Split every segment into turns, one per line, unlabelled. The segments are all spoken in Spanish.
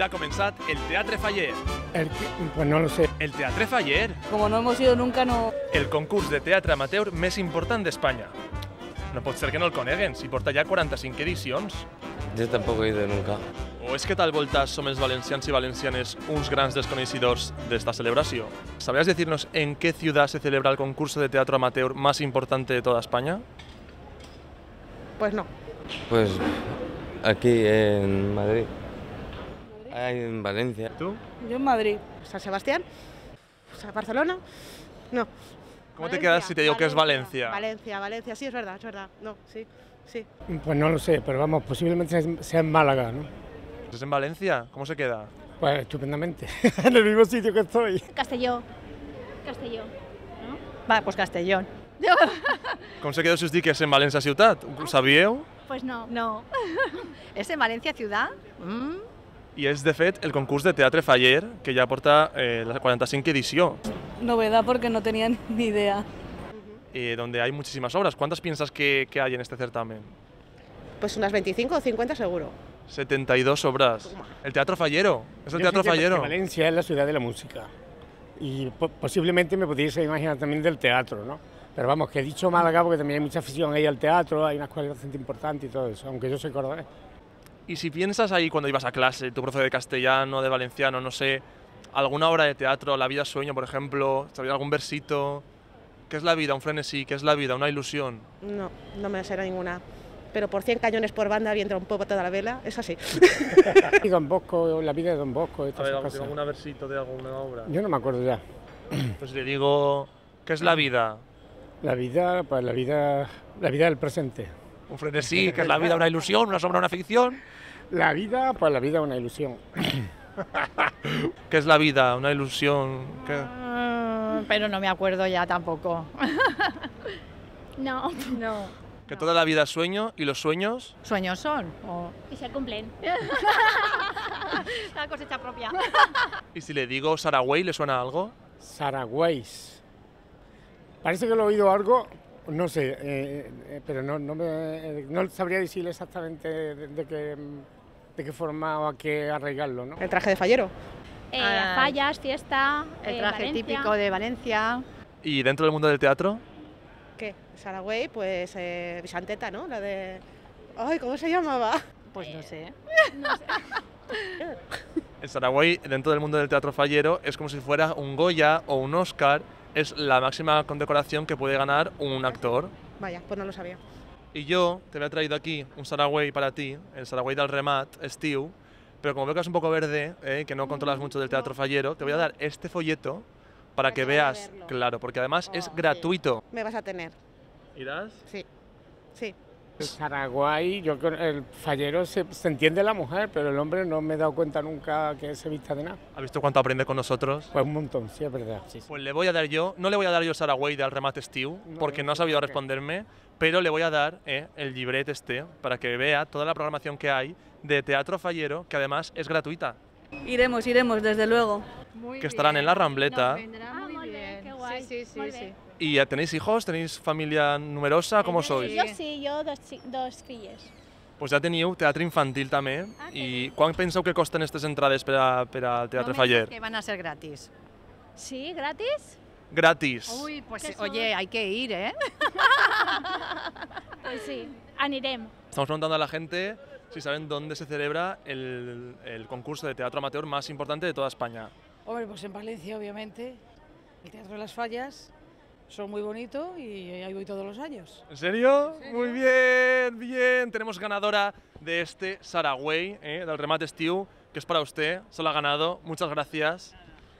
Ja ha començat el Teatre Faller.
El que- pues no lo sé.
El Teatre Faller,
Como no hemos ido nunca, no.
el concurs de teatre amateur més important d'Espanya. No pot ser que no el coneguen, si porta ja 45 edicions.
Yo tampoco he ido nunca.
O és que tal volta som els valencians i valencianes uns grans desconeixedors d'esta celebració? ¿Sabrías decirnos en qué ciudad se celebra el concurso de teatro amateur más importante de toda España?
Pues no.
Pues aquí en Madrid. Hay en Valencia.
¿Tú?
Yo en Madrid.
San Sebastián. Sa- Barcelona. No.
¿Cómo te
Valencia,
quedas si te digo que es Valencia?
Valencia, Valencia, sí, es verdad, es verdad. No, sí, sí.
Pues no lo sé, pero vamos, posiblemente sea- en Málaga, ¿no?
¿Es en Valencia? ¿Cómo se queda?
Pues estupendamente. en el mismo sitio que estoy.
Castelló. Castelló.
Va, pues Castellón.
Com se quedó si us dic que és en València ciutat? Ho sabíeu?
Pues no.
No. ¿Es en Valencia ciudad? Mm.
I és, de fet, el concurs de teatre Faller, que ja porta eh, la 45 edició,
Novedad porque no tenía ni idea.
eh, donde hay muchísimas obras. ¿Cuántas piensas que, que hay en este certamen?
Pues unas 25 o 50 seguro.
72 obras. El Teatro Fallero. Es el
Yo
Teatro
que
Fallero.
Valencia es la ciudad de la música. Y po- posiblemente me pudiese imaginar también del teatro, ¿no? Pero vamos, que he dicho Málaga porque también hay mucha afición ahí al teatro, hay una escuela bastante importante y todo eso, aunque yo soy cordobés.
Y si piensas ahí cuando ibas a clase, tu profe de castellano, de valenciano, no sé, alguna obra de teatro, La vida es sueño, por ejemplo, ¿sabía algún versito? ¿Qué es la vida? Un frenesí, ¿qué es la vida? Una ilusión.
No, no me será ninguna. Pero por 100 cañones por banda viendo un poco toda la vela, es así.
Y Don Bosco, la vida de Don Bosco todas esas cosas.
versito de alguna obra?
Yo no me acuerdo ya.
Pues le digo, ¿qué es la vida?
La vida, pues la vida, la vida del presente.
Un frenesí, ¿qué es la vida? Una ilusión, una sombra, una ficción.
La vida, pues la vida es una ilusión.
¿Qué es la vida? Una ilusión. ¿Qué?
Mm, pero no me acuerdo ya tampoco.
No.
No.
Que toda la vida es sueño y los sueños
¿Sueños son? ¿O
Y se cumplen.
la cosecha propia?
¿Y si le digo Saragüey, le suena algo?
Saragüeys. Parece que lo he oído algo, no sé, eh, eh, pero no, no, me, eh, no sabría decirle exactamente de, de qué, de qué forma o a qué arraigarlo, ¿no?
El traje de fallero.
Eh,
Ah.
fallas, fiesta.
El
eh,
traje
Valencia.
típico de Valencia.
¿Y dentro del mundo del teatro?
¿Qué? Saragüey, pues eh, Vicenteta, ¿no? La de... Ay, ¿cómo se llamaba?
Pues no sé.
El Saragüey, dentro del mundo del teatro fallero, es como si fuera un Goya o un Oscar. Es la máxima condecoración que puede ganar un actor.
Vaya, pues no lo sabía.
Y yo te había traído aquí un Saragüey para ti, el Saragüey del Remat, Estiu, pero como veo que es un poco verde, eh, que no controlas mucho del teatro fallero, te voy a dar este folleto para que veas, claro, porque además es
Oh, sí.
gratuito.
Me vas a tener.
¿Irás?
Sí, sí.
El Saragüey, yo creo el fallero se, se entiende la mujer, pero el hombre no me he dado cuenta nunca que se vista de nada.
¿Has visto cuánto aprende con nosotros?
Pues un montón, sí, es verdad. Sí, sí.
Pues le voy a dar yo, no le voy a dar yo Saragüey del Remat Estiu,
No,
porque
no
ha sabido responderme, pero le voy a dar eh, el libret este para que vea toda la programación que hay de teatro fallero, que además es gratuita,
Iremos, iremos, desde luego.
que estarán en la Rambleta.
Sí, sí, sí.
bien.
¿Y ya tenéis hijos? ¿Tenéis familia numerosa? ¿Cómo sois?
Yo sí, yo dos, chi- dos filles.
Pues ja teniu teatre infantil també.
Ah,
I quan penseu que costen aquestes entrades per, a, per al Teatre Faller?
que van a ser gratis.
Sí, gratis.
Gratis.
Uy, pues oye, hay que ir, ¿eh?
Pues sí, anirem.
Estamos preguntando a la gente si saben dónde se celebra el, el concurso de teatro amateur más importante de toda España.
Hombre, pues en Valencia, obviamente. El Teatro de las Fallas son muy bonito y ahí voy todos los años.
¿En serio? Muy bien, bien. Tenemos ganadora de este Saragüey, eh, del remate Estiu, que es para usted. Se lo ha ganado. Muchas gracias.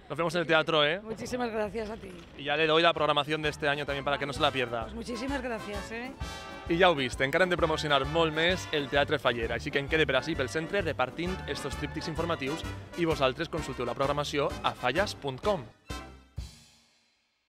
Nos vemos en el teatro, ¿eh?
Muchísimas gracias a ti.
Y ya le doy la programación de este año también para que no se la pierda.
Pues muchísimas gracias, ¿eh?
I ja ho vist, encara hem de promocionar molt més el Teatre Fallera, així que en quede per ací pel centre repartint estos tríptics informatius i vosaltres consulteu la programació a fallas.com.